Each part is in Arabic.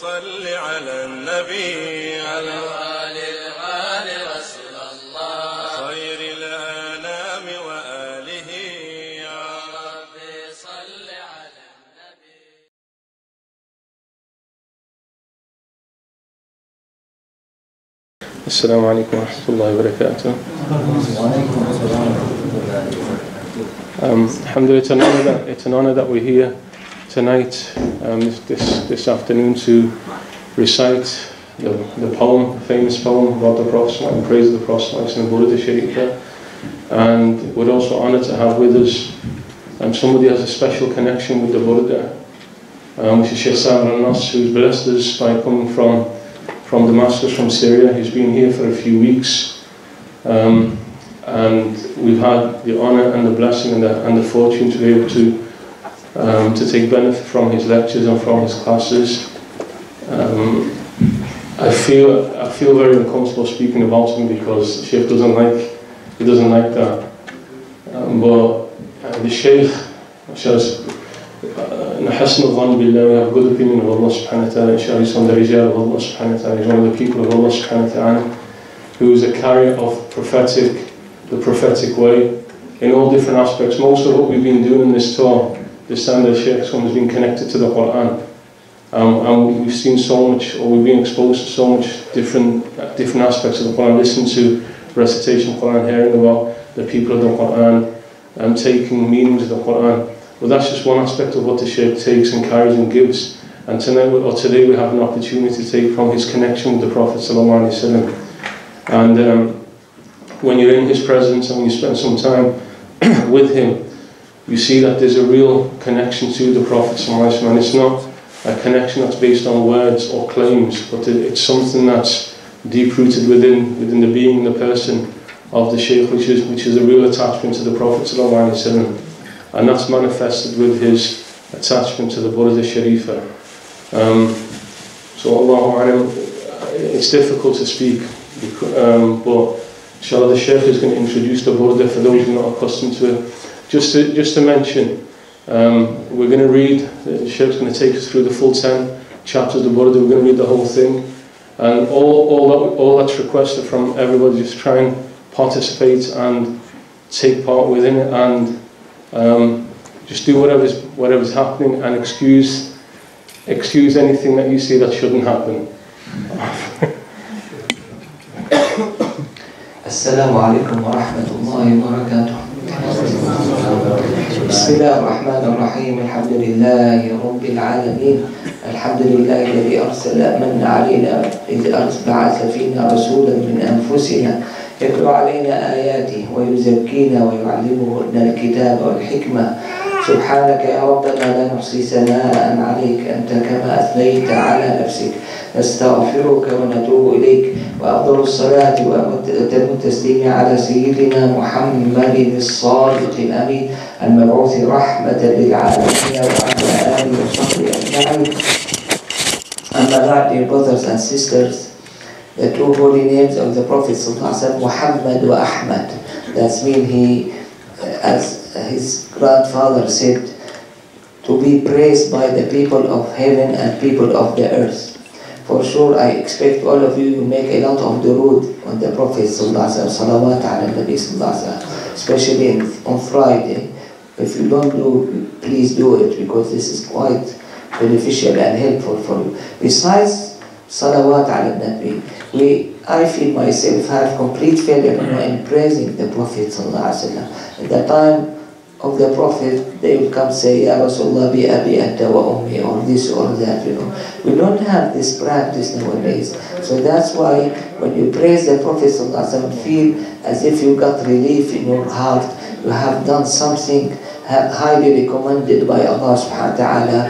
صل على النبي. على وآل الآل رسول الله. خير الأنام وآله. يا رب صل على النبي. السلام عليكم ورحمة الله وبركاته. Um, alhamdulillah, it's an, honor that, it's an honor that we're here. Tonight, um, this, this, afternoon, to recite the, the poem, the famous poem about the Prophet and praise of the Prophet in the Burda Sharifa. And we're also honoured to have with us um, somebody who has a special connection with the Burda, um, which is Sheikh Sam Ranas, who's blessed us by coming from from Damascus, from Syria. He's been here for a few weeks. Um, and we've had the honour and the blessing and the, and the fortune to be able to, um, to take benefit from his lectures and from his classes. Um, I feel I feel very uncomfortable speaking about him because the Sheikh doesn't like he doesn't like that. Um, but uh, the Sheikh says نحسن الظن بالله we have a good opinion of Allah subhanahu wa ta'ala inshallah he's from the rijal of Allah subhanahu wa ta'ala he's one of the people of Allah subhanahu wa ta'ala who is a carrier of prophetic the prophetic way in all different aspects most of what we've been doing in this tour this time the Sheikh's one has been connected to the Quran um, and we've seen so much or we've been exposed to so much different uh, different aspects of the Quran listening to recitation of Quran hearing about the people of the Quran and um, taking meanings of the Quran well, that's just one aspect of what the Sheikh takes and carries and gives. And tonight, or today, we have an opportunity to take from his connection with the Prophet. And um, when you're in his presence and you spend some time with him, you see that there's a real connection to the Prophet. And it's not a connection that's based on words or claims, but it's something that's deep-rooted within, within the being, the person of the Shaykh, which is, which is a real attachment to the Prophet and that's manifested with his attachment to the Burda Sharifa. Um, so Allahu Alam, it's difficult to speak, um, but inshallah the Shaykh is going to introduce the Burda for those who are not accustomed to it. Just to, just to mention, um, we're going to read, the Shaykh's going to take us through the full 10 chapters of the Burda, we're going to read the whole thing, and all, all, that, all that's requested from everybody, just try and participate and take part within it and um, just do whatever's, whatever's happening and excuse, excuse anything that you see that shouldn't happen. السلام عليكم ورحمة الله وبركاته بسم الله الرحمن الرحيم الحمد لله رب العالمين الحمد لله الذي أرسل من علينا إذ بعث فينا رسولا من أنفسنا يتلو علينا آياته ويزكينا ويعلمنا الكتاب والحكمة سبحانك يا ربنا لا نحصي ثناء عليك أنت كما أثنيت على نفسك نستغفرك ونتوب إليك. وأفضل الصلاة وأتم التسليم على سيدنا محمد الصادق الأمين. المبعوث رحمة للعالمين وعلى آله وصحبه أجمعين. أما بعد brothers and sisters the two holy names of the prophet صلى الله عليه وسلم محمد واحمد that's mean he as his grandfather said to be praised by the people of heaven and people of the earth. For sure, I expect all of you to make a lot of durood on the Prophet salawat ala especially on Friday. If you don't do, please do it because this is quite beneficial and helpful for you. Besides salawat ala Nabi, we, I feel myself have complete failure in praising the Prophet At the time of the Prophet, they will come say, Ya Rasulullah bi abi anta wa ummi, or this or that, you know. We don't have this practice nowadays. So that's why when you praise the Prophet feel as if you got relief in your heart, you have done something highly recommended by Allah subhanahu wa ta'ala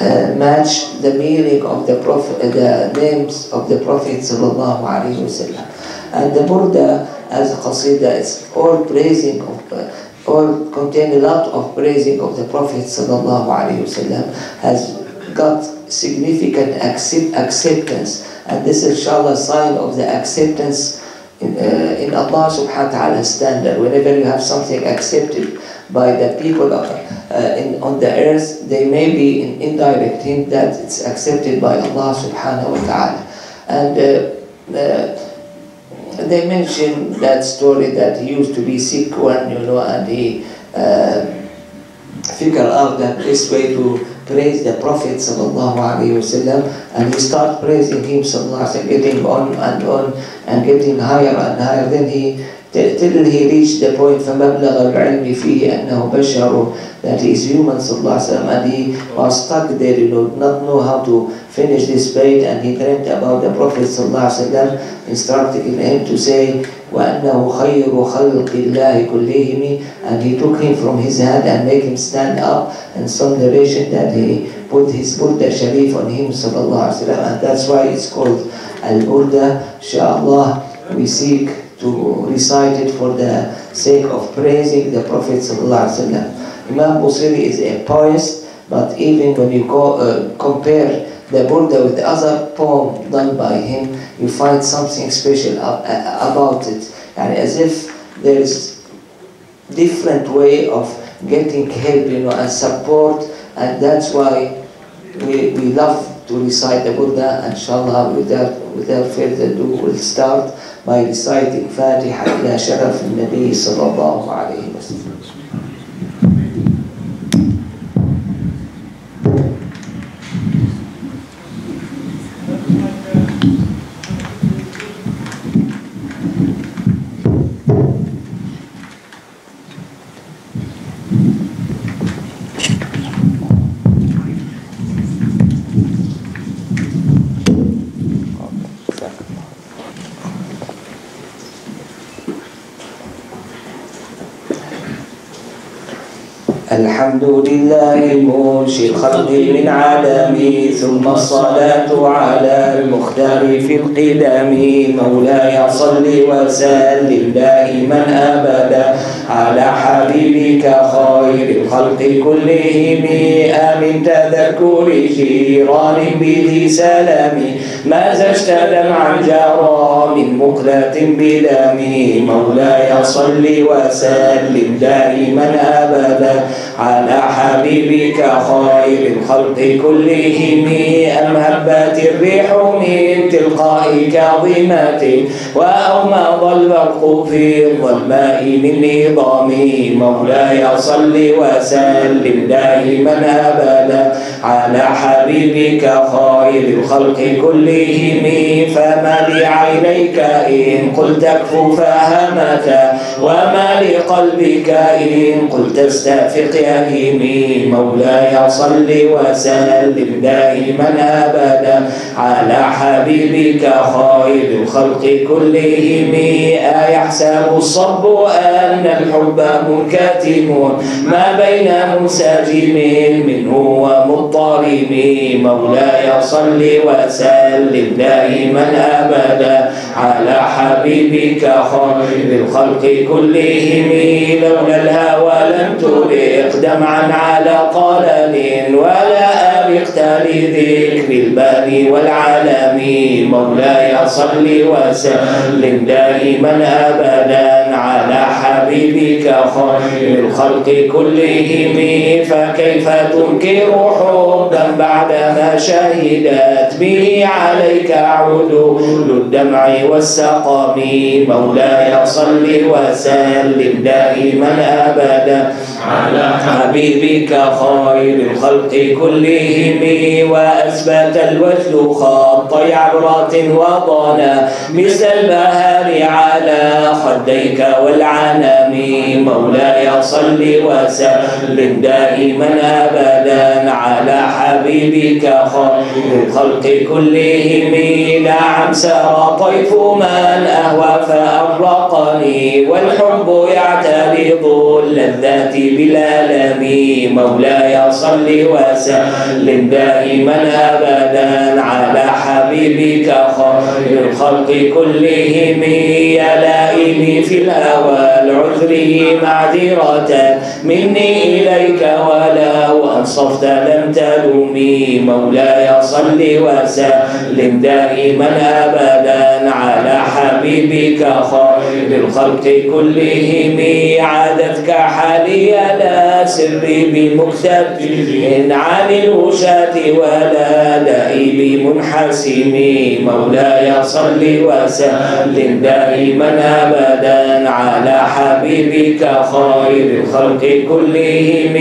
uh, match the meaning of the prophet, the names of the Prophet sallallahu alaihi wasallam. And the Burda as a qasida is all praising of, uh, all contain a lot of praising of the Prophet wasallam has got significant accept, acceptance, and this is inshallah sign of the acceptance in, uh, in Allah subhanahu wa ta'ala standard. Whenever you have something accepted by the people of, uh, in, on the earth, they may be in indirect hint that it's accepted by Allah subhanahu wa ta'ala. And uh, uh, they mentioned that story that he used to be sick one, you know, and he uh, figure out that this way to praise the Prophet sallallahu alaihi wasallam, and he start praising him sallallahu alaihi wasallam, getting on and on and getting higher and higher. Then he till he reached the point فمبلغ العلم فيه أنه بشر that he is human صلى الله عليه وسلم and he was stuck there you know not know how to finish this bait and he dreamt about the Prophet صلى الله عليه وسلم instructing him to say وأنه خير خلق الله كلهم and he took him from his hand and made him stand up and some narration that he put his Burda Sharif on him صلى الله عليه وسلم and that's why it's called Al-Burda inshallah we seek to recite it for the sake of praising the Prophet ﷺ. Imam Busiri is a poet, but even when you go, uh, compare the Buddha with the other poem done by him, you find something special about it. And as if there is different way of getting help, you know, and support, and that's why we, we love to recite the Buddha, inshallah, without, without further ado, we'll start by reciting Fatiha ila sharaf al-Nabi sallallahu alayhi wa sallam. لله منشي الخلق من عدم ثم الصلاة على المختار في القدم. مولاي صل وسلم دائما أبدا. على حبيبك خير الخلق كلهم. آمن تذكر جيران بذي سلام. ما زجت جرى من مقلة بدم. مولاي صل وسلم دائما أبدا على حبيبك خير الخلق كلهم. أم هبت الريح من تلقاء كاظمة. وأومض البرق في الظلماء من نظام مولاي صل وسلم دائما أبدا. على حبيبك خير الخلق كلهم فما لعينيك إن قلت اكف فهمك وما لقلبك إن قلت استافق يهيمي مولاي صل وسلم دائما أبدا على حبيبك خير الخلق كلهم. أيحسب الصب أن الحب منكتم ما بين منسجم منه ومضطرب مولاي صل وسلم دائما أبدا على حبيبك خير الخلق كلهم لولا الهوى لم ترق دمعا على قلل ولا أبقت لذكر الباب والعالم مولاي صل وسلم. دائما أبدا على حبيبك خير الخلق كلهم. فكيف تنكر حبا بعدما شهدت به عليك عدول الدمع والسقم. مولاي صل وسلم. دائما أبدا على حبيبك خير الخلق كلهم وأثبت الوجد خطي عبرات وضنا مثل البهار على خديك والعنم مولاي صل وسلم دائما أبدا على حبيبك خير الخلق كلهم نعم سار طيف من أهوى فأرقني والحب يعترض اللذات بالألم مولاي صل وسلم. دائما أبدا على حبيبك خير الخلق كلهم. يا لائمي في الهوى العذر معذرة. مني إليك ولو أنصفت لم تلوم. مولاي صل وسلم. دائما أبدا على حبيبك خير الخلق كلهم. عادتك حالي لا سري بمكتب عن الوشاة ولا دائب منحسم مولاي صل وسلم دائما أبدا على حبيبك خير الخلق كلهم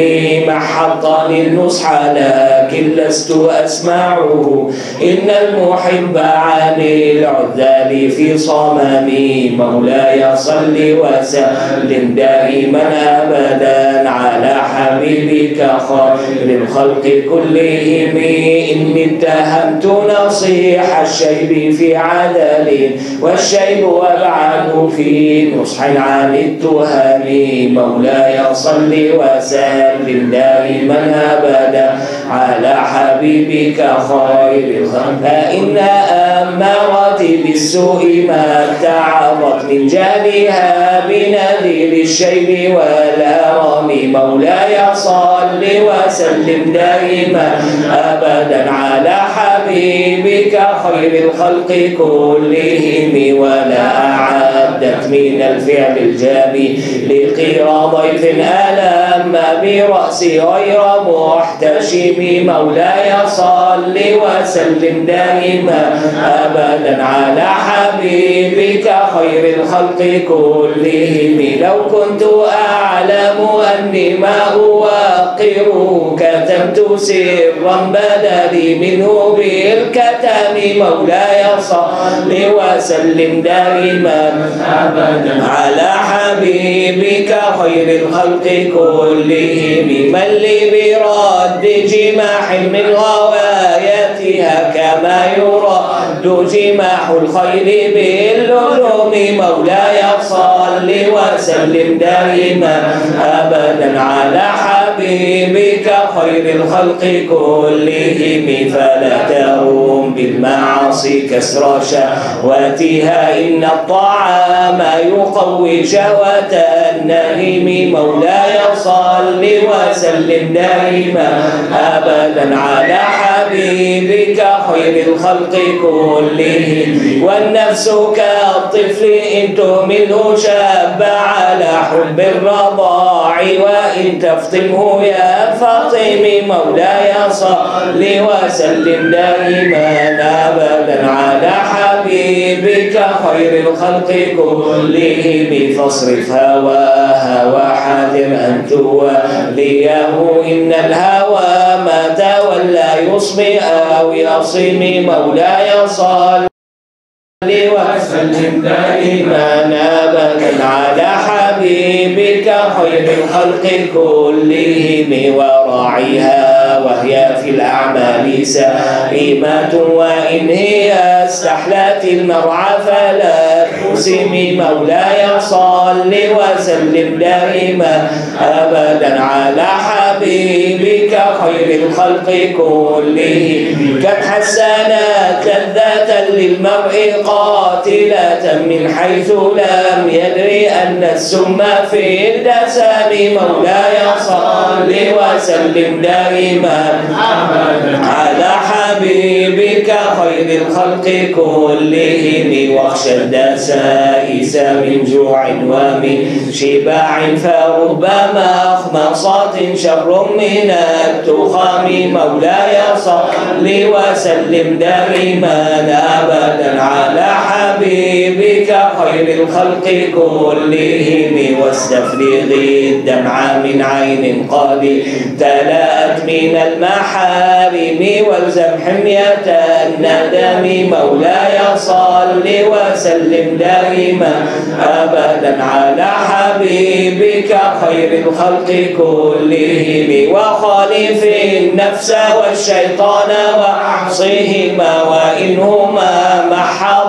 محطني النصح لكن لست أسمعه إن المحب عن العذال في صممي مولاي صل وسلم دائما أبدا على حبيبك خير الخلق كلهم. إني اتهمت نصيح الشيب في عدل والشيب أبعد في نصح عن التهم. مولاي صل وسلم دائما أبدا على حبيبك خير الخلق. فإن أمارت بالسوء ما تعرض من جالها بنذير الشيب والهرم مولاي صل وسلم دائما أبدا على حبيبك خير الخلق كلهم ولا أعدت من الفعل الجامي لقير ضيف ألم برأسي غير محتشم. مولاي صل وسلم دائما أبدا على حبيبك خير الخلق كلهم. لو كنت أعلم أني ما أوقر كتمت سرا بدلي منه بالكتم مولاي صل وسلم دائما. أبدا على حبيبك خير الخلق كلهم. من برد جماح من غوايتها كما يرد جماح الخير باللؤلؤم مولاي صل وسلم دائما. أبدا على حبيبك خير الخلق كلهم فلا تروم بالمعاصي كسر شهواتها إن الطعام يقوي شهوة النهم مولاي صل وسلم دائما أبدا على حبيبك خير الخلق كلهم. والنفس كالطفل إن تهمله شاب على حب الرضاع. وإن تفطمه يا فاطم مولاي صل وسلم دائما. أبدا على حبيبك خير الخلق كلهم. فاصرف هواها وحاذر أن توليه. إن الهوى ما تولى يصبي أو يصم مولاي صل وسلم دائما. ابدا على حبيبك خير الخلق كلهم وراعيها وهي في الأعمال سائمه وان هي أستحلت المرعى فلا تقسم مولاي صل وسلم دائما أبدا على حبيبك خير الخلق كلهم. كم حسنات لذة للمرء من حيث لم يدري أن السم في الدسم مولاي صل وسلم دائما. على حبيبك خير الخلق كلهم واخشى الدسائس من جوع ومن شباع فربما أخمصات شر من التخام. مولاي صل وسلم دائما أبدا على حبيبك. خير الخلق كلهم واستفرغ الدمع من عين قد تلأت من المحارم والزم حمية الندم. مولاي صل وسلم دائما أبدا على حبيبك خير الخلق كلهم. وخالف النفس والشيطان وعصيهما وإنهما محضك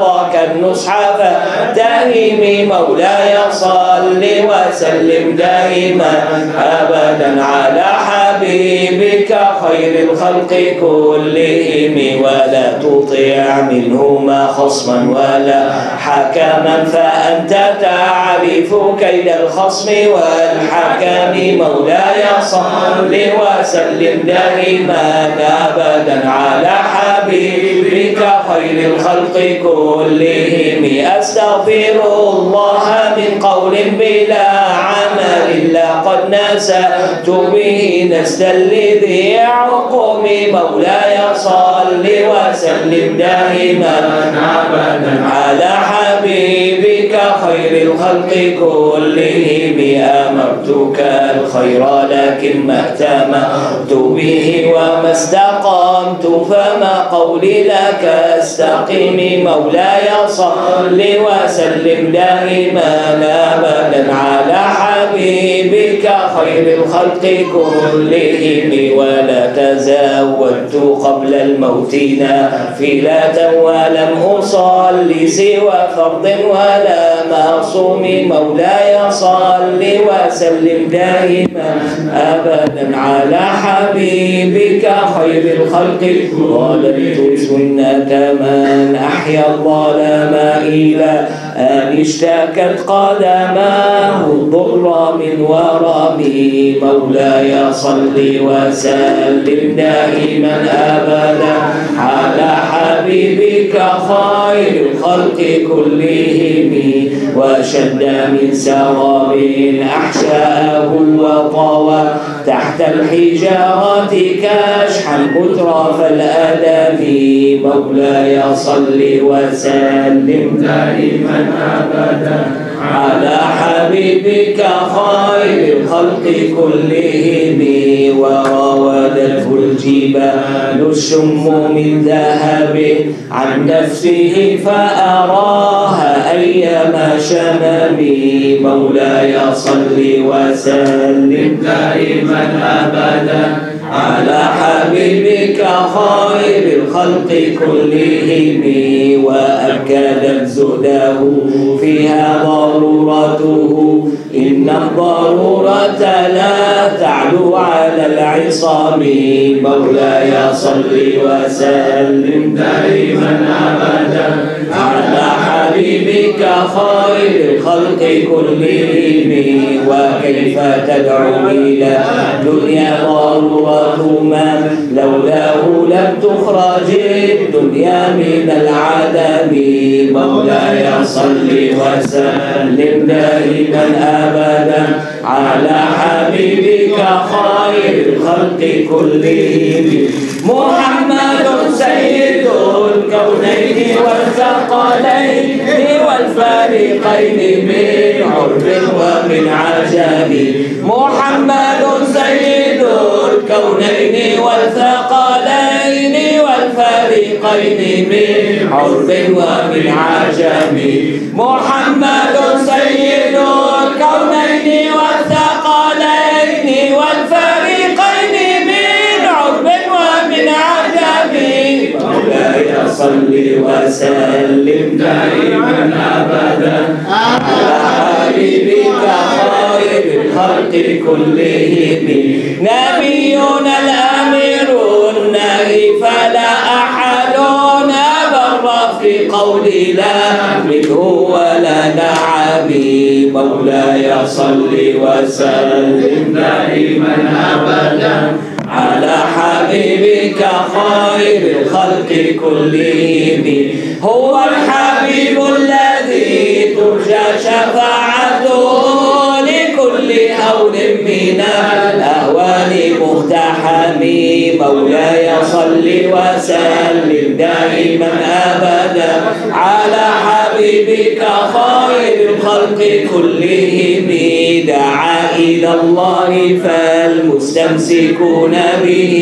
النصح فاتهم مولاي صل وسلم دائما أبدا على حبيبك خير الخلق كلهم ولا تطيع منهما خصما ولا حكما فأنت تعرف كيد الخصم والحكم. مولاي صل وسلم دائما أبدا على حبيبك خير الخلق كلهم. أستغفر الله من قول بلا لقد نسأت به نستل ذي عقم مولاي صل وسلم دائما. أبدا على حبيبك خير الخلق كلهم أمرتك الخير لكن ما ائتمرت به وما استقمت فما قولي لك استقم. مولاي صل وسلم دائما أبدا على حبيبك خير الخلق كلهم ولا تزودت قبل الموت نافلة ولم أصلي سوى فرض ولا معصوم مولاي صل وسلم دائما أبدا على حبيبك خير الخلق. ظلمت سنة من أحيا الظلام إلى أن اشتكت قدماه الضر من ورمي مولاي صل وسلم دائما أبدا على حبيبك خير الخلق كلهم وشد من سراب أحشاه وطوى تحت الحجارة كاشحا مترف الأدب مولاي صل وسلم دائما أبدا. على حبيبك خير الخلق كلهم وراودته الجبال الشم من ذهب عن نفسه فأراها أيما شممي مولاي صل وسلم دائما أبدا. على حبيبك خير الخلق كلهم وأكدت زداه فيها ضرورته. إن الضرورة لا تعلو على العصام. مولاي صل وسلم دائما أبدا على حبيبك خير الخلق كلهم وكيف تدعو إلى دنيا ضرورة من لولاه لم تخرج الدنيا من العدم. مولاي صل وسلم دائما أبدا على حبيبك خير الخلق كلهم. محمد سيد الكونين والثقلين والفريقين من عرب ومن عجم محمد سيد الكونين والثقلين والفريقين من عرب ومن عجم محمد سيد صل وسلم دائما ابدا على حبيبك خير الخلق كلهم نبينا الامير النهي فلا احد ابر في قولي لا منه ولا نعمي مولاي صل وسلم دائما ابدا على حبيبك خير الخلق كلهم. هو الحبيب الذي ترجى شفاعته لكل هول من الأهوال مقتحم مولاي صل وسلم. دائما أبدا على حبيبك خير الخلق كلهم. دعا إلى الله فالمستمسكون به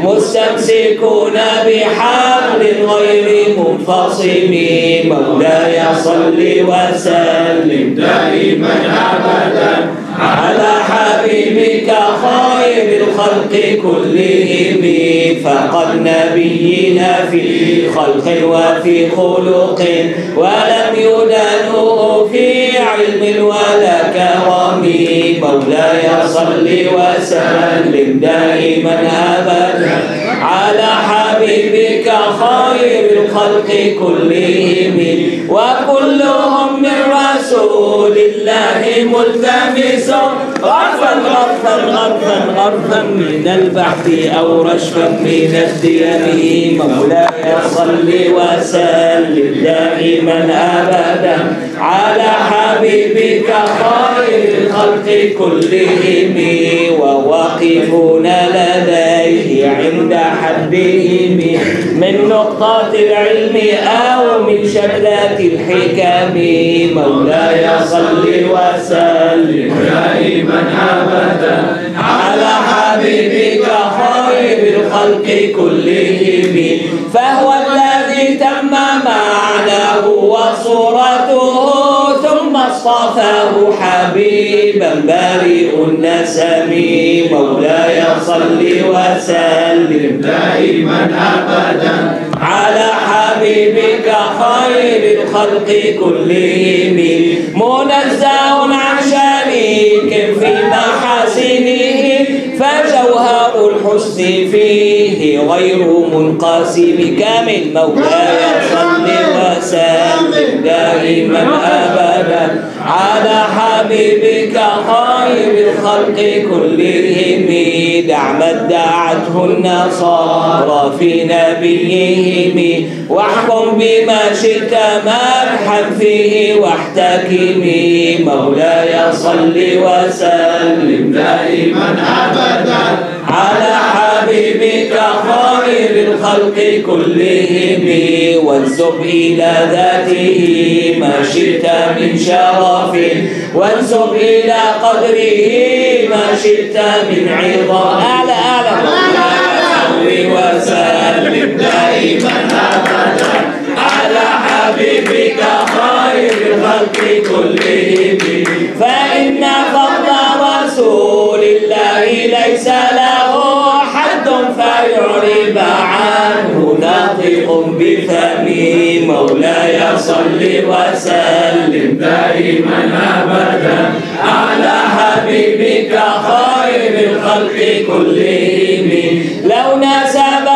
مستمسكون بحبل غير منفصم. مولاي صل وسلم. دائما أبدا على حبيبك خير الخلق كلهم فقد نبينا في خلق وفي خلق ولم يدانوه في علم ولا كرم مولاي صل وسلم دائما أبدا على حبيبك خير الخلق كلهم وكلهم الله ملتمس. غرفا غرفا غرفا غرفا من البحث أو رشفا من الديم مولاي صل وسلم دائما ابدا على حبيبك خير الخلق كلهم وواقفون لديه عند حدهم من نقطة العلم أو من شتات الحكم. مولاي صل وسلم دائما أبدا على حبيبك الخلق كلهم. فهو الذي تم معناه وصورته ثم اصطفاه حبيبا بارئ النسم. مولاي صل وسلم. دائما ابدا. على حبيبك خير الخلق كلهم. منزه عن شريك في محاسنه الحسن فيه غير منقسم كامل مولاي صل وسلم دائما أبدا على حبيبك خير الخلق كلهم دع ما النصارى في نبيهم واحكم بما شئت مدحا فيه واحتكمي مولاي صل وسلم دائما أبدا على حبيبك خير الخلق كلهم. وانسب إلى ذاته ما شئت من شرف. وانسب إلى قدره ما شئت من عظام أعلى أعلى صل وسلم دائما أبدا. على حبيبك خير الخلق كلهم. فإن فضل رسول ليس له حد فيعرب عنه ناطق بفمي مولاي صل وسلم دائما ابدا. على حبيبك خير الخلق كلهم. لو نسبت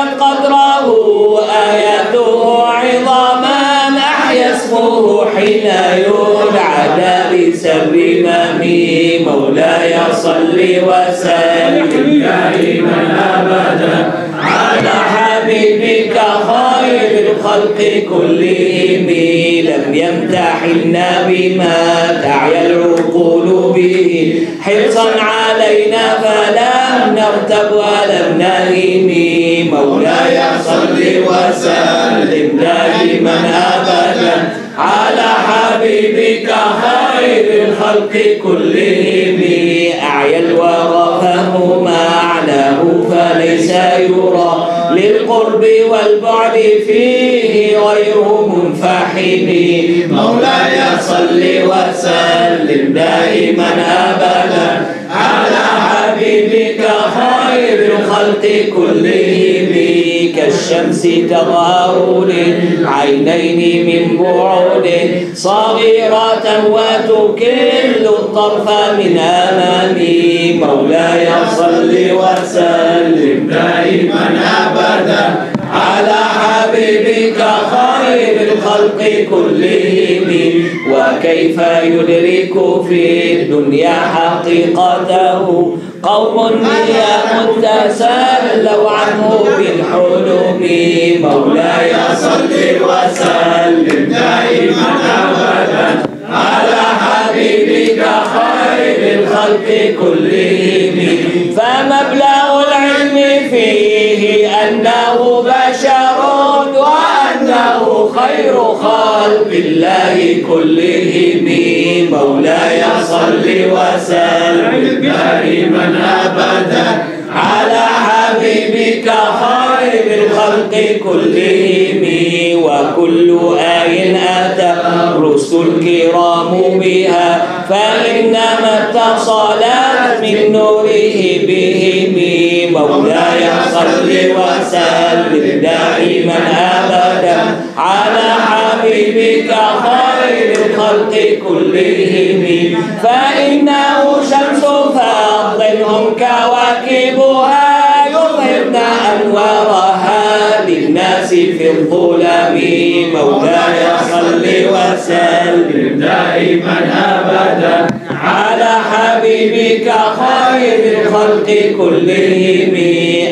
اسمه حين يدعى دارس الرمام مولاي صل وسلم. دائما ابدا على حبيبك خير الخلق كلهم لم يمتحنا بما تعيا العقول به. حرصا علينا فلم نرتب ولم نهم مولاي صل وسلم دائما ابدا. على حبيبك خير الخلق كلهم. أعيا الورى فهم معناه فليس يرى. للقرب والبعد فيه غير منفحم. مولاي صل وسلم دائما أبدا على حبيبك خير الخلق كلهم. كالشمس تظهر للعينين من بعد صغيرة وتكل الطرف من أمامي. مولاي صل وسلم دائما أبدا على الخلق كلهم وكيف يدرك في الدنيا حقيقته؟ قوم تسلوا عنه بالحلم. مولاي صل وسلم دائما ابدا. على حبيبك خير الخلق كلهم. فمبلغ العلم فيه أنه وانه خير خلق الله كلهم مولاي صل وسلم. دائما ابدا. على حبيبك خير الخلق كلهم. وكل آي أتى الرسل الكرام بها. فإنما اتصلت من نوره بهم مولاي صل وسلم دائما أبدا على حبيبك خير الخلق كلهم. فإنه شمس فضل هم كواكبها يظهرن أنوارها للناس في الظلم مولاي صل وسلم دائما على حبيبك خير الخلق كلهم.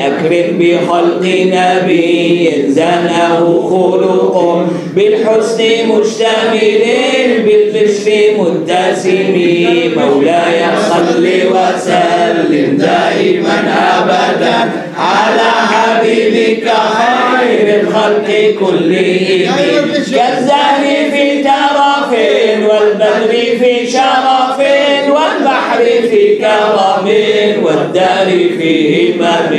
أكرم بخلق نبي زنه خلق بالحسن مشتمل بالبشر متسم. مولاي صل وسلم دائما أبدا. على حبيبك خير الخلق كلهم. كالزهر في ترف والبدر في شرف. والبحر في كرم والدار في همم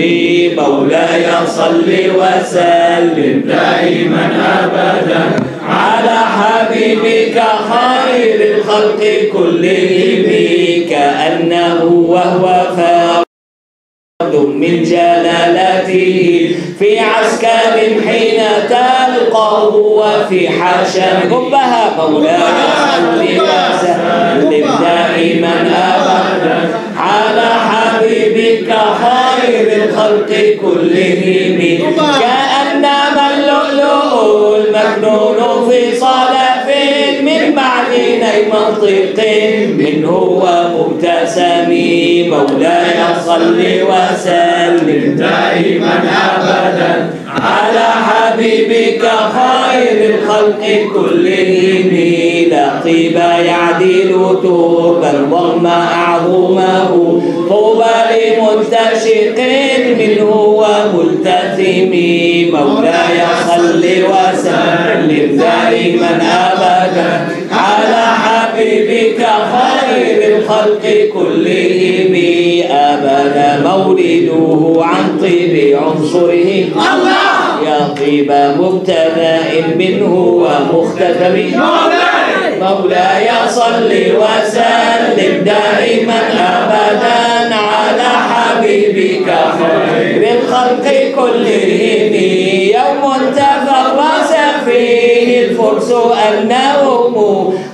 مولاي صل وسلم دائما ابدا. على حبيبك خير الخلق كلهم. كأنه وهو فارغ من جلالته. في عسكر حين تلقاه وفي حاشا قبها مولاي صل وسلم. دائما ابدا على حبيبك خير الخلق كلهم. كأنما اللؤلؤ المكنون في من معدن منطق منه ومبتسم مولاي صل وسلم. دائما ابدا. على حبيبك خير الخلق كلهم. لا طيب يعدل تربا ضم اعظمه طوبى لمنتشق منه وملتزم. مولاي صل وسلم. دائما ابدا. الخلق كلهم ابدا مولده عن طيب عنصره. الله! يا طيب مبتدأ منه ومختتم. مولاي صل وسلم دائما أبدا على حبيبك. خير الخلق كلهم يوم تفرس فيه الفرس انهم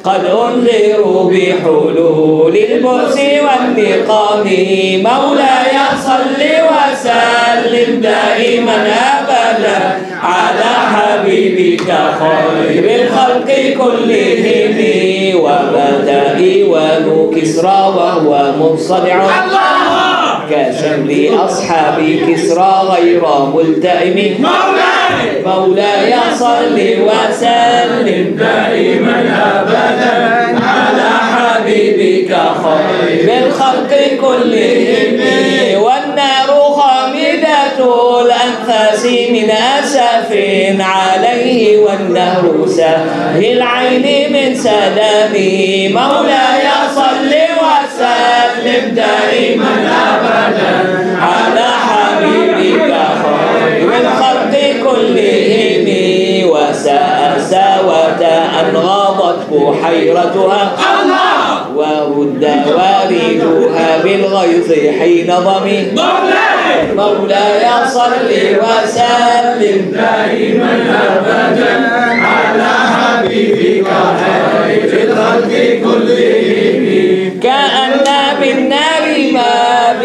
قد أنذروا بحلول البؤس والنقام مولاي صل وسلم دائما ابدا على حبيبك خير الخلق كلهم. وبدأ ايوان كسرى وهو منصدع كشمل اصحاب كسرى غير ملتئم. مولاي! مولاي صل وسلم دائما ابدا على حبيبك خير الخلق كلهم. والنار خامدة الأنفاس من أسف عليه والنهر سهل العين من سلامي مولاي صل وسلم دائما أبدا أن غاضت بحيرتها ورد واردها بالغيظ حين ضمي. مولاي صل وسلم دائما ابدا على حبيبك خير الخلق كلهم.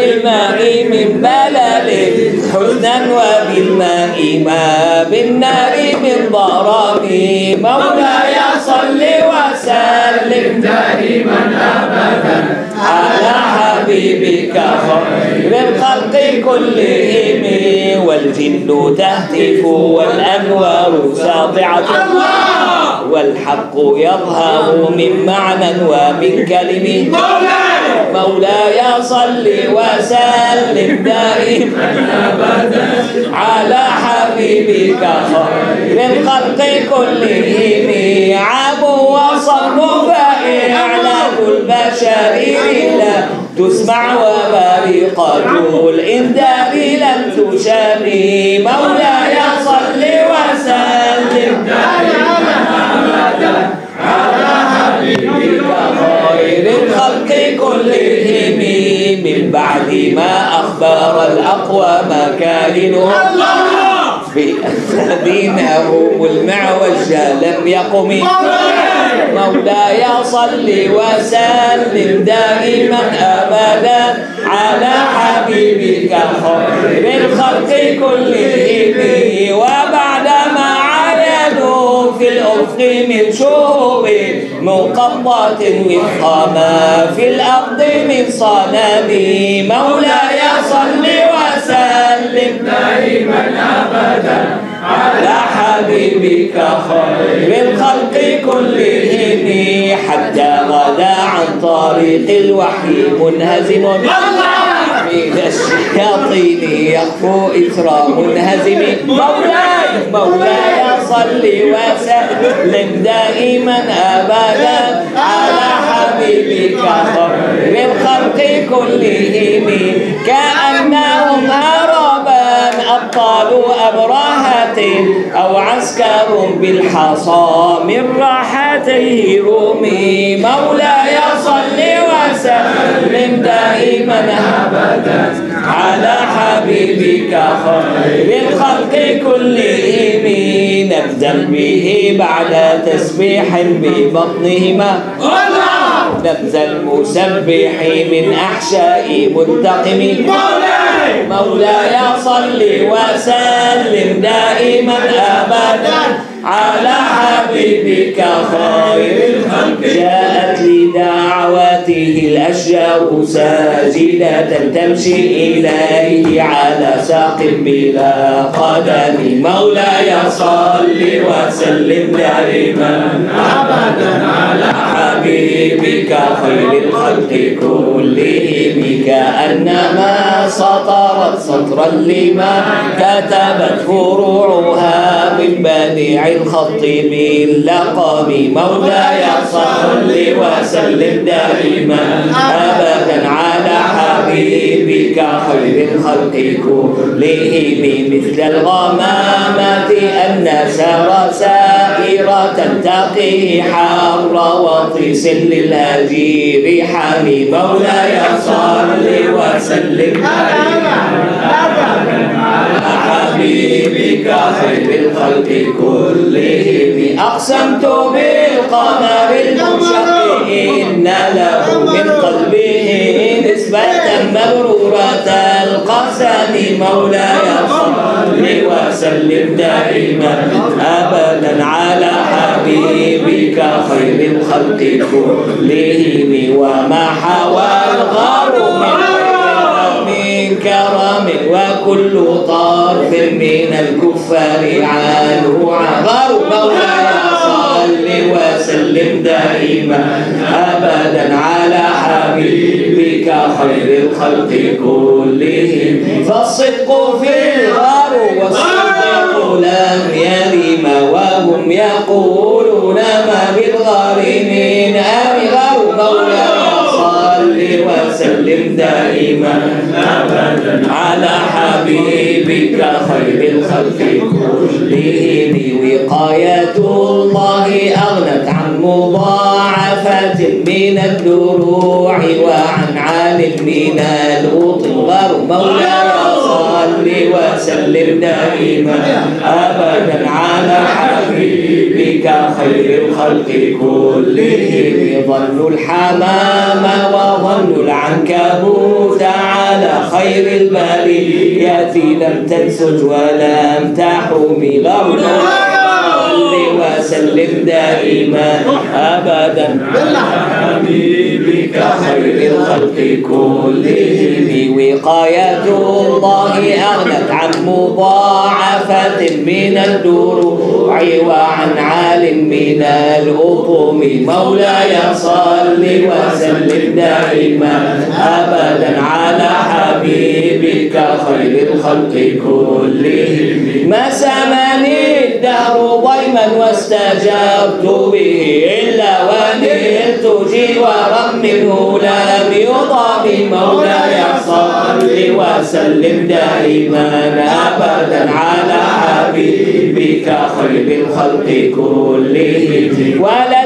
بالماء من بلل حزنا وبالماء ما بالنار من ضرام مولاي صل وسلم دائما أبدا على حبيبك خير الخلق كلهم. والجن تهتف والأنوار ساطعة والحق يظهر من معنى ومن كلمة. مولاي! صل وسلم دائما. ابدا على حبيبك خير الخلق كلهم. عاب وصم فإعلام البشر لا تسمع وبريقة الإنذار لم تشامي مولاي صل بعد ما أخبر الأقوى مكائنه بأن دينه المعوج لم يقم. مولاي صل وسلم دائما أبدا على حبيبك خير الخلق كلهم وبعد في الافق من شهب مقبضة وفق ما في الأرض من صنم مولاي صل وسلم. دائما ابدا على حبيبك خير الخلق كلهم حتى غدا عن طريق الوحي منهزم. من الشياطين يخفو إثر منهزم مولاي مولاي صل وسلم دائما أبدا على حبيبك خير. الخلق كلهم كأنهم هربا أبطال أبراهة أو عسكر بالحصى من راحتيه رومي. مولاي صل وسلم دائما أبدا على حبيبك خير الخلق كلهم نبدأ به بعد تسبيح ببطنهما. نبذ المسبح من أحشاء منتقم. مولاي صل وسلم دائما أبدا على حبيبك خير الخلق. جاءت لدعوته الأشجار ساجدة تمشي إليه على ساق بلا قدم. مولاي صل وسلم دائما. أبدا على حبيبك خير الخلق كلهم كأنما سطرت سطرا لما كتبت فروعها من بديع الخط باللقب. مولاي صل وسلم دائما. أبدا على حبيبك خير الخلق كلهم مثل الغمامة النسر سائرة تقي حر وطيس للهجير حمي مولاي صل وسلم حبيبك خير الخلق كلهم. أقسمت بالقمر المنشق إن له نسبة مبرورة القسم مولاي صل وسلم دائما أبدا على حبيبك خير الخلق كلهم وما حوى الغار من كرم وكل طرف من الكفار عنه غر مولاي صل وسلم دائما أبدا على حبيبك خير الخلق كلهم. فالصدق في الغار والصدق لم يرم وهم يقولون ما بالغار من أبغر مولاي صل وسلم دائما ابدا على حبيبك خير الخلق كلهم. وقاية الله أغنت عن مضاعفة من الدروع وعن عالم من الأطغر مولاي صل وسلم دائما. أبدا على حبيبك خير الخلق كلهم. ظنوا الحمام وظنوا العنكبوت على خير البرية. لم تنسج ولم تحوم غرنا صل وسلم دائما أبدا. حبيبك خير الخلق كلهم. وقاية الله أغنت عن مضاعفة من الدروع وعن عالم من الأطم مولاي صل وسلم دائما أبدا على حبيبك خير الخلق كلهم. ما سمني الدهر ضيما واستجبت به إلا ونلت نلت جوارا منه لم يضام مولاي صل وسلم دائما أبدا على حبيبك خير الخلق كلهم. ولا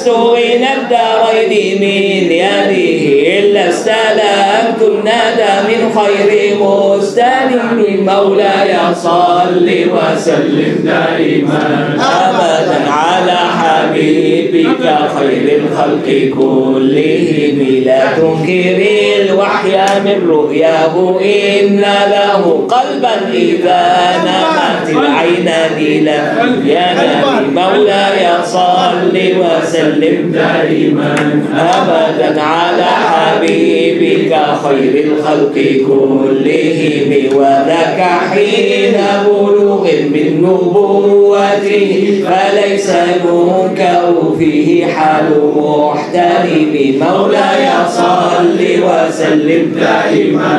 التمست غنى الدارين من يده إلا استلمت الندى من خير مستلم مولاي صل وسلم دائما. ابدا على حبيبك خير الخلق كلهم. لا تنكر الوحي من رؤياه إن له قلبا إذا نمت العينان لم ينام مولاي صل وسلم دائما ابدا على حبيبك خير الخلق كلهم وذاك حين بلوغ من نبوته فليس ينكر فيه حال محترم. مولاي صل وسلم دائما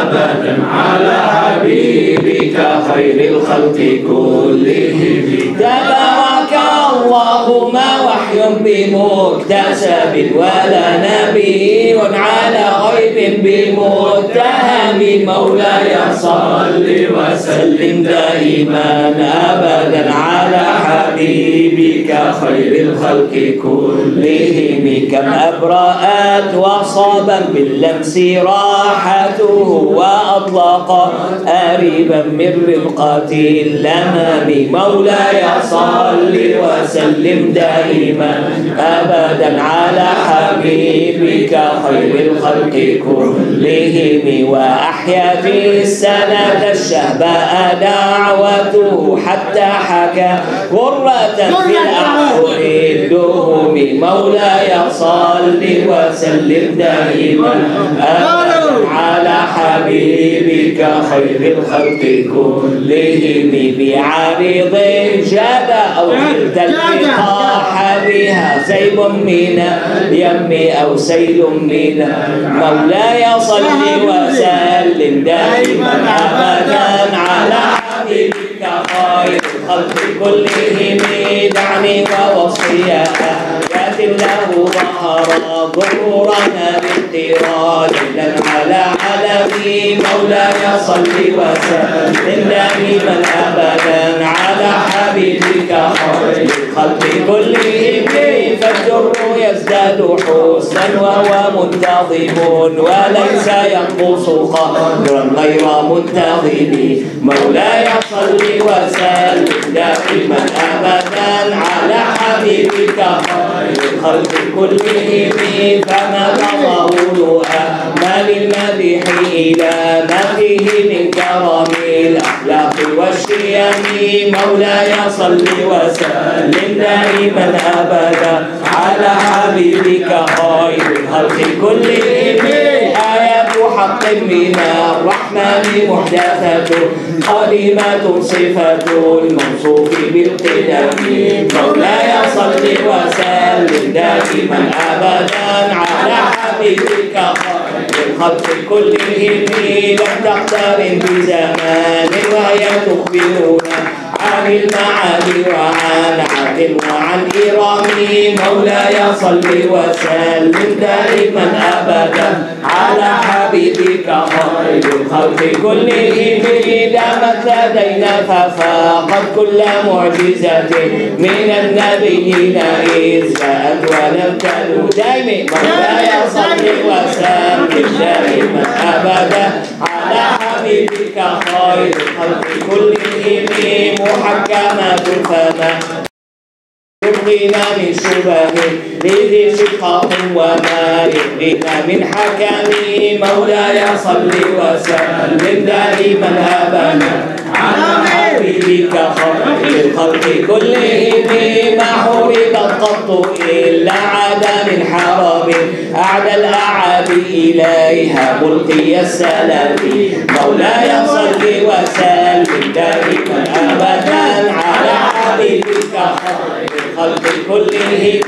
ابدا على حبيبك خير الخلق كلهم. تبارك اللهم وحي بمكتسب ولا نبي على غيب بمتهم مولاي صل وسلم دائما أبدا على حبيبك خير الخلق كلهم كم أبرأت وصابا باللمس راحته وأطلق قريبا من رفقة الامام مولاي صل وسلم دائما أبدا على حبيبك خير الخلق كلهم. وأحيا في السنة الشهباء دعوته حتى حكى غرة في الاعصر الدهم مولاي صل وسلم دائما. ابدا على حبيبك خير الخلق كلهم بعريض جاد أو جلد الفقاح بها سيب من يم أو سيل من مولاي صل وسلم دائما ابدا على حبيبك خير الخلق كلهم دعني ووصيا. ياتي له ظهر ظهورنا باضطراد لن على علمي مولاي صل وسلم. دائما ابدا على حبيبك خير الخلق كلهم. فالجر يزداد حسنا وهو منتظم وليس ينقص قدرا غير منتظم. مولاي صل وسلم دائما ابدا على حبيبك خير الخلق كلهم فما تضاول امال المديح إلى ما فيه من كرم. الأخلاق والشيم مولاي صل وسلم دائما ابدا. على حبيبك خير الخلق كلهم. حق من الرحمن محدثة قديمة صفة الموصوف بالقدم. مولاي صل وسلم دائما أبدا على حبيبك خير الخلق كلهم لم تقترن بزمان وهي تخبرنا عن المعالي وعن عدل وعن إرام مولاي صل وسلم دائما أبدا على حبيبك خير الخلق كلهم دامت لدينا ففاقت كل معجزة من النبيين إذ جاءت ولم تلو دائما مولاي صل وسلم دائما أبدا على حبيبك خير الخلق كلهم محكمات فما يبغينا من شبه لذي شقاق وما يبغينا من حكم مولاي صل وسلم. دائما أبدا على حبيبك خير الخلق كلهم إلا عدا من حرم. أعدى الاعادي إليها ملقي السلام. مولاي صل وسلم دائما أبدا على حبيبك خير الخلق كلهم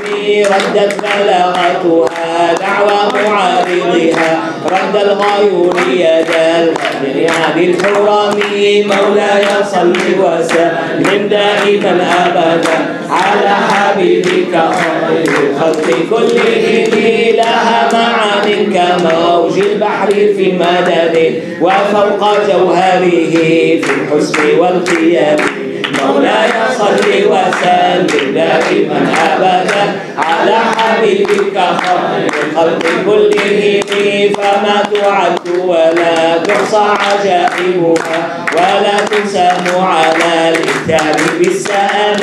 ردت بلاغتها دعوى معارضها. رد الغيور يد الغدر عن الحرم مولاي صل وسلم. دائما أبدا على حبيبك خير الخلق كلهم. لها معان كموج البحر في مدد وفوق جوهره في الحسن والقيام. مولاي صل وسلم دائما ابدا على حبيبك خير الخلق كلهم فما تعد ولا تحصى عجائبها ولا تسام على الكتاب بالسلام.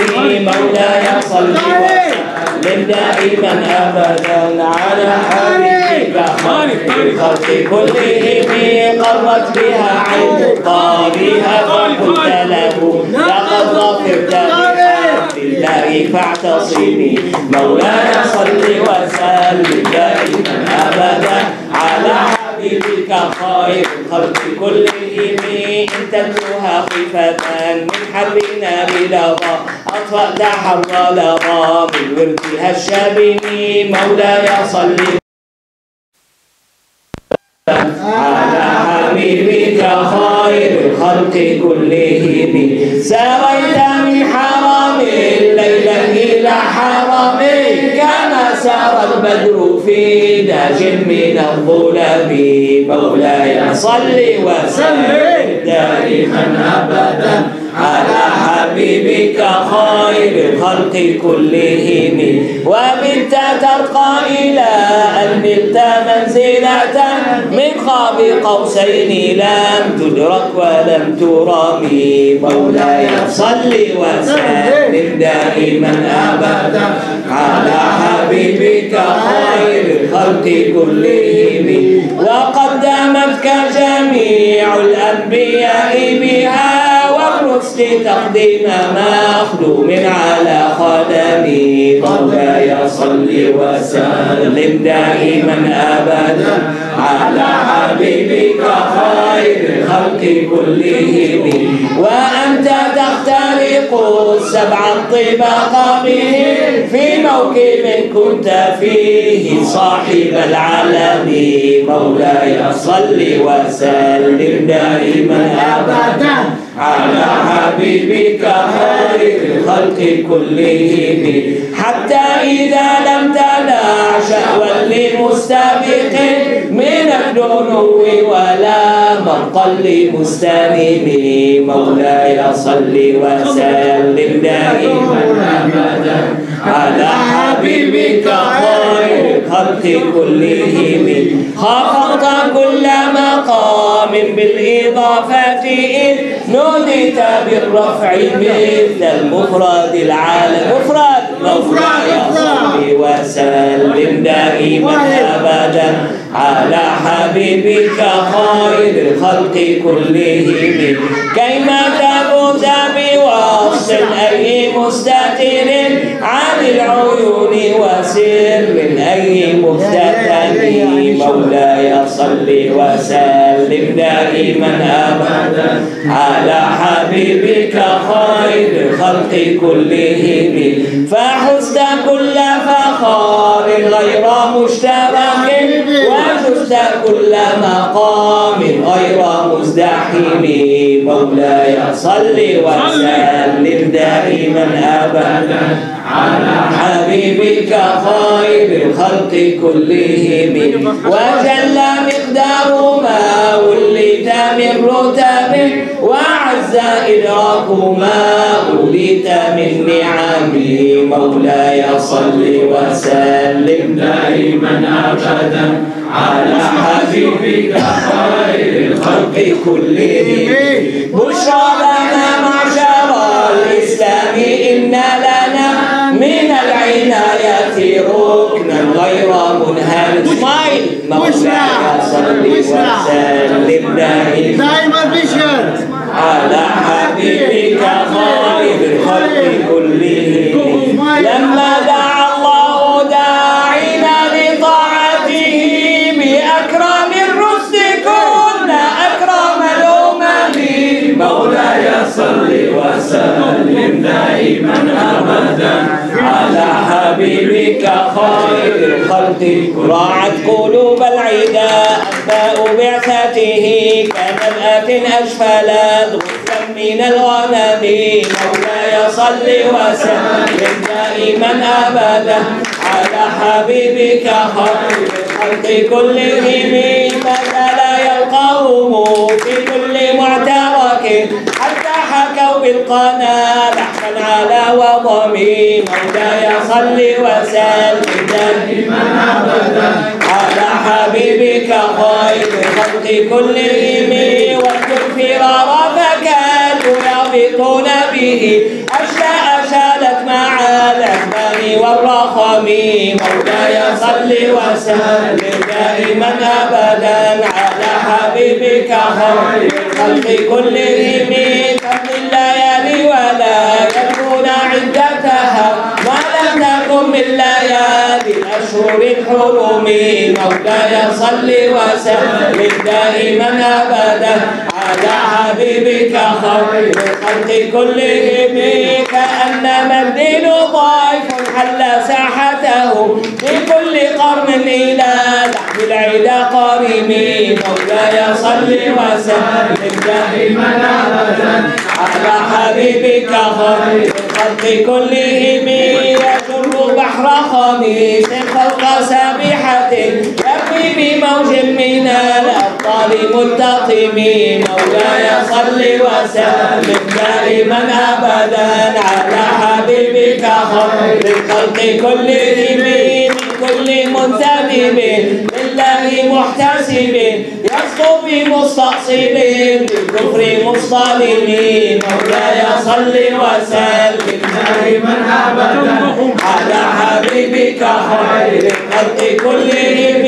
مولاي صل وسلم دائما ابدا على حبيبك خير الخلق كلهم قرت بها عين طابها فقلت له لقد ظفرت بحمد الله فاعتصمي. مولاي صل وسلم دائما أبدا على حبيبك خير الخلق كلهم. ان تتلوها خفة من حرنا بلظى أطفأت حر لظى من وردها الشابن مولاي صل على حبيبك خير الخلق كلهم. سويت ليلا إلى حرم كما سار البدر في داج من الظلم مولاي صل وسلم دائما أبدا على حبيبك خير الخلق كلهم. وبت ترقى إلى من خاب قوسين لم تدرك ولم ترمي مولاي صل وسلم دائما أبدا على حبيبك خير الخلق كلهم. وقدمتك جميع الأنبياء بها والرسل تقديم مخدوم على خدمي. مولاي صل وسلم دائما أبدا على حبيبك خير الخلق كلهم. وأنت تخترق السبع الطباق بهم في موكب كنت فيه صاحب العالم مولاي صل وسلم دائما أبدا على حبيبك خير الخلق كلهم. حتى إذا لم تدع شهوا لمستبق من الدنو ولا مقل لمستلم مولاي صل وسلم دائما. أبدا على حبيبك خير الخلق كلهم. خفضت كل مقام بالإضافة إذ نوديت بالرفع مثل المفرد العالم. مفرد مفرد صل وسلم دائما أبدا على حبيبك خير الخلق كلهم. كيما تفوز بوصل أي مستتر عن العيون وسر أي مفتتن مولاي صل وسلم دائما أبدا على حبيبك خير الخلق كلهم فحزت كل فخار غير مشتبك وجزت كل مقام غير مزدحم مولاي صل وسلم دائما ابدا. على حبيبك خير الخلق كلهم. وجل مقدار ما وليت من رتب. وعز إدراك ما أوليت من نعم. مولاي صل وسلم. دائما أبدا. على حبيبك خير الخلق كلهم. بشرى لنا معشر إن لنا من العناية ركنا غير منهل اسماعيل مولاي صل وسلم دائما دائما بشر. على حبيبك خير الخلق كلهم. لما دائما أبدا. على حبيبك خير الخلق. راعت قلوب العدا. أنباء بعثته كنبأة أشفلت من الغنم. مولاي صل وسلم دائما أبدا. على حبيبك خير الخلق. كلهم متى لا يلقاهم في كل معترك. حتى حكوا بالقنا لحنا على وضمي مولاي صل وسلم. دائما أبدا على حبيبك خير الخلق كلهم واذكر فرار فكانوا يربطون به. أشلاء شالت مع الأحباب والرخم مولاي صل وسلم دائما أبدا على حبيبك خير الخلق كلهم لم تكن من ليالي الأشهر الحرم مولاي صل وسلم دائما أبدا. على حبيبك خير الخلق كلهم. كأنما الدين ضيف حل ساحته. في كل قرن إلى لحم العدا قريم. مولاي صل وسلم دائما أبدا. على حبيبك خير الخلق كلهم. بحر خميس فوق سابحة. يبني بموج من الأبطال ملتقم مولاي صل وسلم دائما أبدا على حبيبك خير الخلق كلهم من كل منتدب. لله محتسب. يسقط بمستقصد بالكفر مصطلم مولاي صل وسلم دائما ابدا على حبيبك خير الخلق كلهم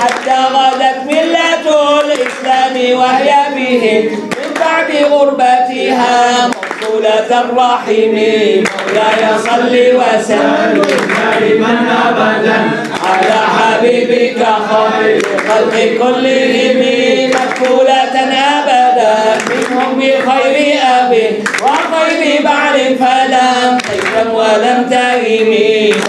حتى غدت مله الاسلام وهي به من بعد غربتها مقتولة الرحم مولاي صل وسلم دائما ابدا على حبيبك خير الخلق كلهم مقتولة أبدا. منهم بخير أب وخير بعل فلم تيم ولم تهم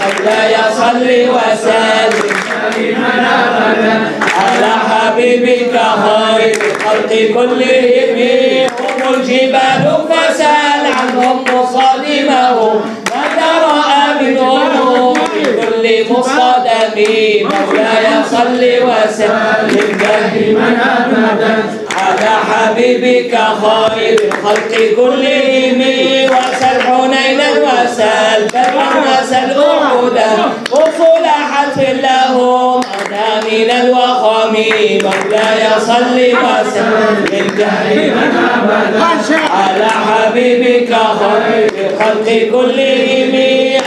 مولاي صل وسلم. دائما ابدا على حبيبك خير الخلق كلهم. هم الجبال فسال عنهم مصادمهم ما ترى منهم كل مصادم مولاي صل وسلم. دائما ابدا على حبيبك خير الخلق كلهم وسل حنينا وسل بدرا وسل احدا وصول حتف لهم من الوخم مولاي صل وسلم. دائما ابدا على حبيبك خير الخلق كلهم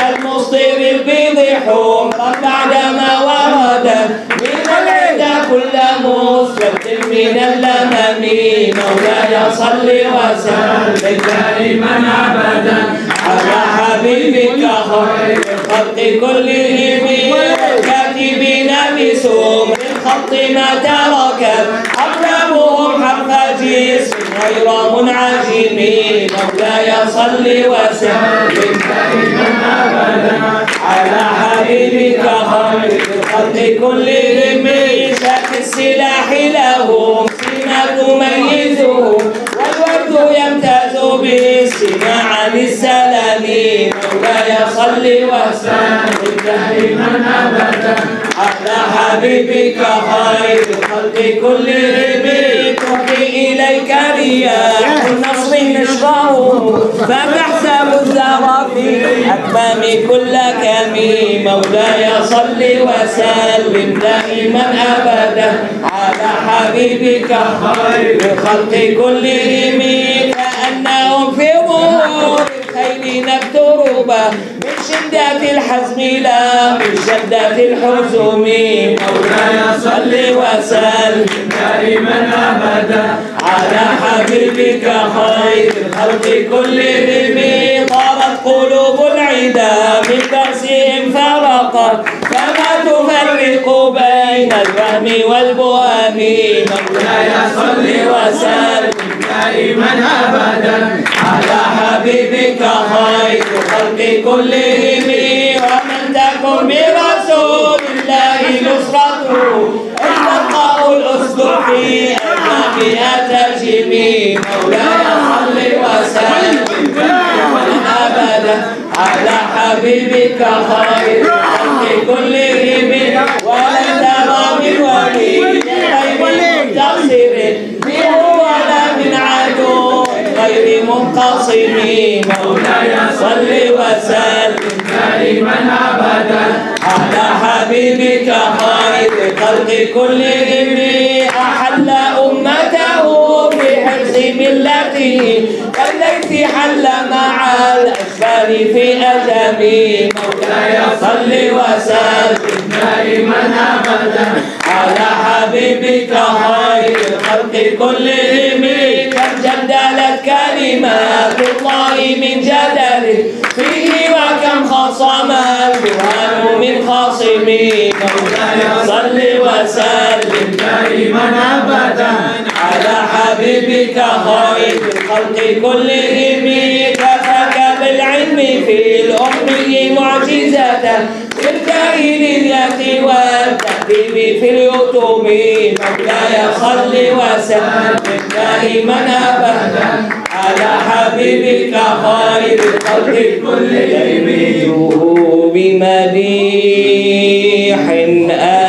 المصدر حمرا بعدما ورد من العدا كل مسود من اللمم. مولاي صل وسلم. دائما ابدا. على حبيبك خير الخلق كلهم. كاتبين بسمر الخط ما تركت. أقلامهم حرف جسم غير منعجم. مولاي صل وسلم. دائما ابدا. على حبيبك خير الخلق كلهم شاك السلاح لهم سمة تميزهم والورد يمتاز بالسماع عن السلام مولاي صل وسلم دائما أبدا. على حبيبك خير الخلق كلهم تحكي إليك رياح مشراه فتحسب الزهر في كل كمي مولاي صل وسلم دائما ابدا على حبيبك خير الخلق كلهم كأنهم في ظهور الخيل نبتربا من شدة الحزم لا من شدة الحزم. مولاي صل وسلم دائما ابدا على حبيبك خير الخلق كلهم طارت قلوب العدا من بأسهم فرقت فما تفرق بين الوهم والبهم مولاي صل وسلم دائما ابدا على حبيبك خير الخلق كلهم ومن تكن برسول الله نصرته. اتقاه الاسد في امامها تجمي مولاي صل وسلم. ابدا على حبيبك خير الخلق كلهم. ولن ترى من ولي غير مقتصر. منه ولا من عدو غير منقسم. مولاي صل وسلم. دائما أبدا. حبيبك خير الخلق كلهم أحل أمته بحفظ ملته كالليث حل مع الاشبال في أدمي. مولاي صل وسلم. دائما ابدا. على حبيبك خير الخلق كلهم كم جدلت كلمات الله من جدله فيه وكم خصم البرهان من خاصمي صل وسلم. دائما ابدا على حبيبك خير الخلق كلهم. كفاك بالعلم في الأمي معجزة. في الجاهلية والتأديب في اليتوم مولاي صل وسلم دائما أبدا على حبيبك خير الخلق كلهم بمديح أستقيل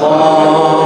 الله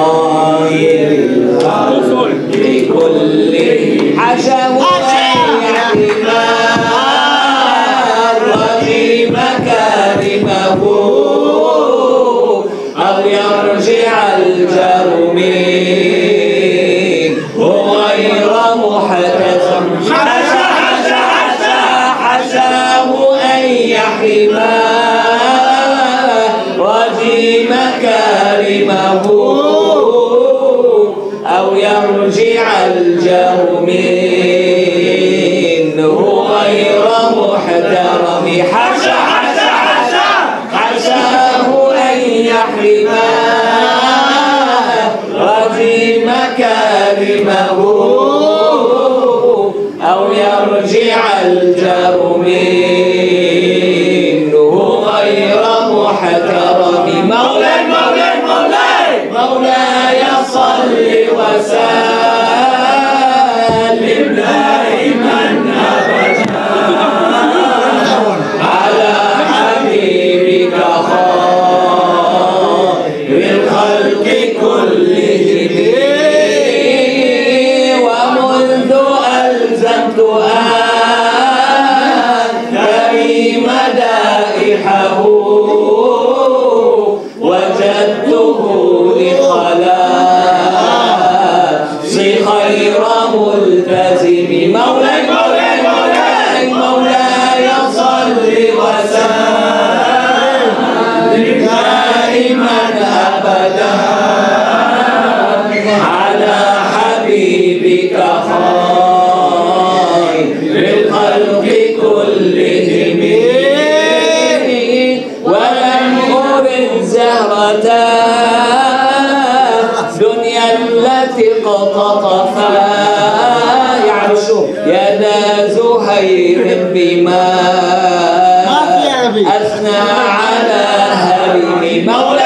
كلمه أو يرجع الجار منه غير محترم. مولاي مولاي مولاي مولاي صل وسلم. لا يا ذا زهير بما أثنى على هرم مولاه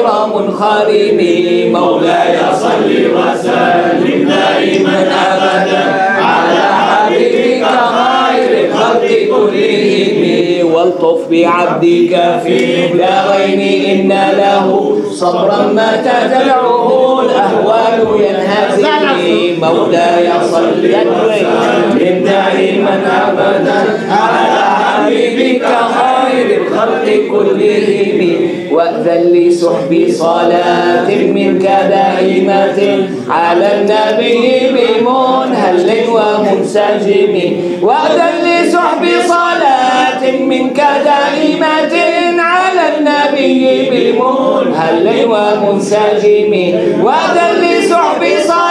غير منخرم مولاي صل وسلم دائما ابدا على حبيبك خير الخلق كلهم. والطف بعبدك في دارين إن له صبرا متى تدعوه الأهوال ينهزم. مولاي صل وسلم دائما ابدا على حبيبك خير الخلق كلهم. وأذن لسحب صلاة منك دائمه على النبي بمنهل ومنسجم. وأذن لسحب صلاة منك دائمه على النبي بمنهل ومنسجم. وأذن لسحب صلاة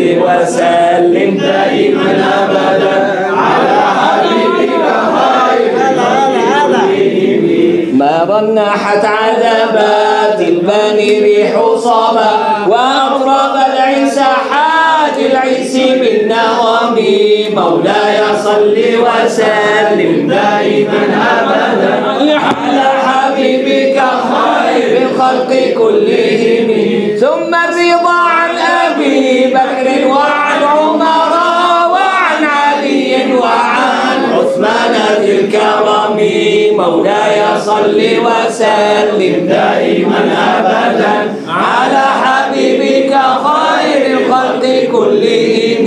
صل وسلم دائما ابدا على حبيبك خير ما رنحت عذبات البني ريح صبا واطرب العيس حاج العيس بالنغم مولاي صل وسلم دائما ابدا على حبيبك خير الخلق كلهم. مولاي صل وسلم. دائما ابدا على حبيبك خير الخلق كلهم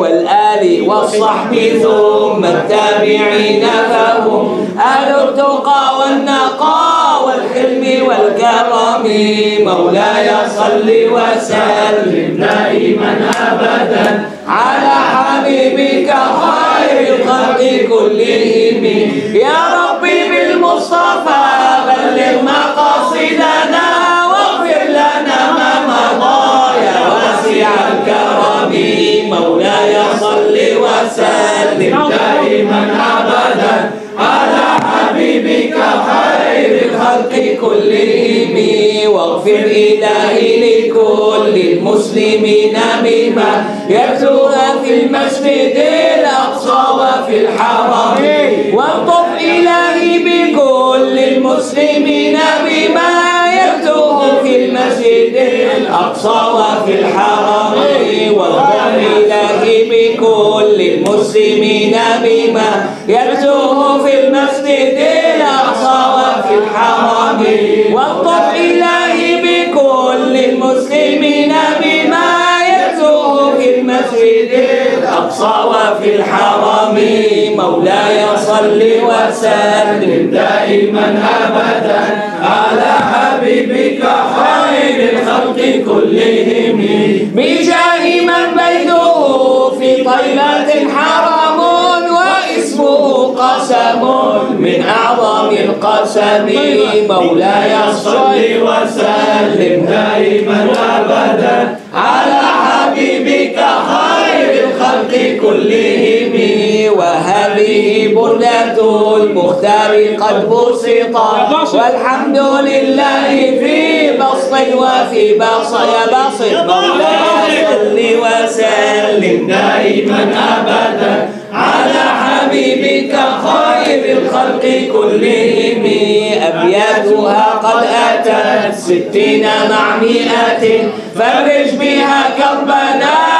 والآل والصحب ثم التابعين فهم أهل التقى والنقى والحلم والكرم. مولاي صل وسلم. دائما أبدا على حبيبك خير الخلق كلهم يا ربي بالمصطفى بلغ مقاصدنا واغفر لنا ما مضى يا واسع الكرم. مولاي صل وسلم دائما ابدا. حبيبك خير الخلق كلهم واغفر إلهي لكل المسلمين بما يتلوها في المسجد الأقصى وفي الحرم. والطف إلهي بكل المسلمين بما الأقصى وفي الحرم والطف الهي بكل المسلمين بما يتلوه في المسجد الأقصى وفي الحرم والطف الهي بكل المسلمين بما يتلوه في المسجد الأقصى وفي الحرم. مولاي صل وسلم دائما ابدا على حبيبك خير الخلق كلهم. بجاه من بيته في طيلة حرم واسمه قسم من أعظم القسم. مولاي صل وسلم دائما أبدا على حبيبك الخلق كلهم وهذه بردة المختار قد بسطت والحمد لله في بسط وفي بسط يا بسط. مولاي صل وسلم دائما ابدا على حبيبك خير الخلق كلهم. أبياتها قد أتت ستين مع مئة. فرج بها كربنا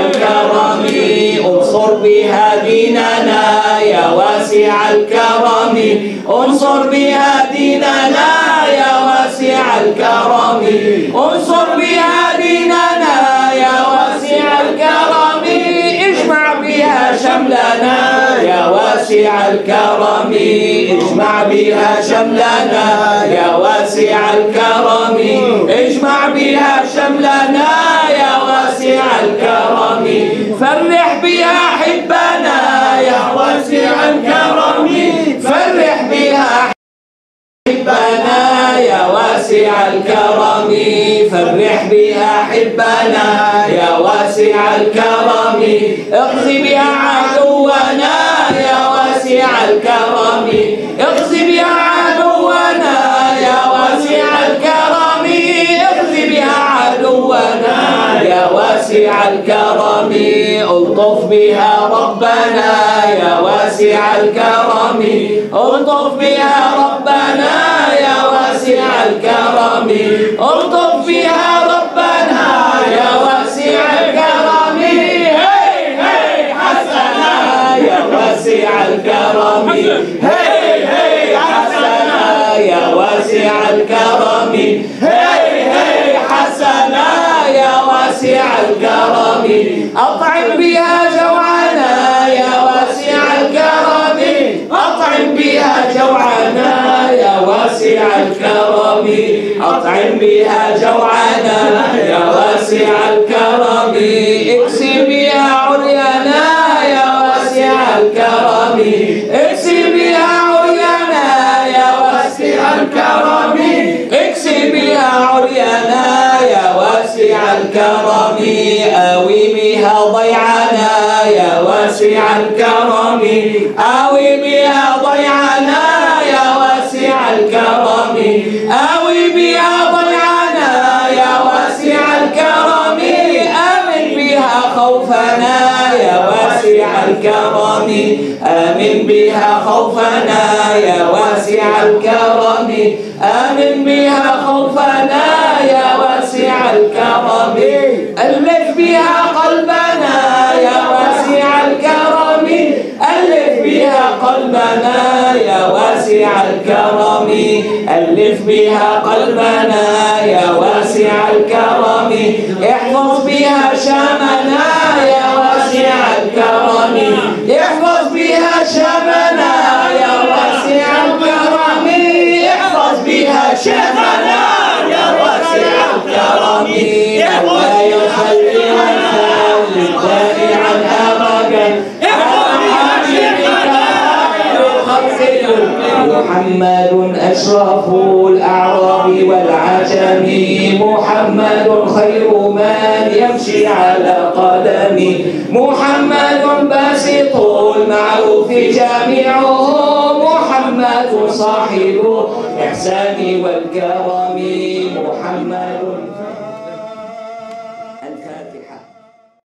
الكرم انصر بها ديننا يا واسع الكرم انصر بها ديننا يا واسع الكرم انصر بها ديننا يا واسع الكرم اجمع بها شملنا يا واسع الكرم اجمع بها شملنا يا واسع الكرم اجمع بها شملنا الكرم. فرح بها حبنا يا واسع الكرم. فرح بها حبنا يا واسع الكرم. فرح بها حبنا يا واسع الكرم. اخزي بها عدونا يا واسع الكرم. اخزي بها واسع الكرم ألطف بها ربنا يا واسع الكرم ألطف بها ربنا يا واسع الكرم ألطف بها ربنا يا واسع الكرم. هي هي حسنا يا واسع الكرم. هي هي حسنا يا واسع الكرم. هي واسع الكرم. أطعم بها جوعنا يا واسع الكرم. أطعم بها جوعنا يا واسع الكرم. أطعم بها جوعنا يا واسع الكرم. اكسي بها عريانا يا واسع الكرم. اكسي بها عريانا يا واسع الكرم. اكسي بها عريانا يا الكرم آوي بها ضيعنا يا واسع الكرم آوي بها ضيعنا يا واسع الكرم آوي بها ضيعنا يا واسع الكرم آمن بها خوفنا يا واسع الكرم آمن بها خوفنا يا واسع الكرم آمن بها خوفنا قلبنا يا واسع الكرم. ألف بها قلبنا يا واسع الكرم. احفظ بها شامنا يا واسع الكرم. احفظ بها شامنا يا واسع الكرم. احفظ بها شامنا يا واسع الكرم. ولا يخلي عنها للدائع أبدا محمد أشرف الأعراب والعجم. محمد خير من يمشي على قدم. محمد باسط المعروف جامعه. محمد صاحب الإحسان والكرم. محمد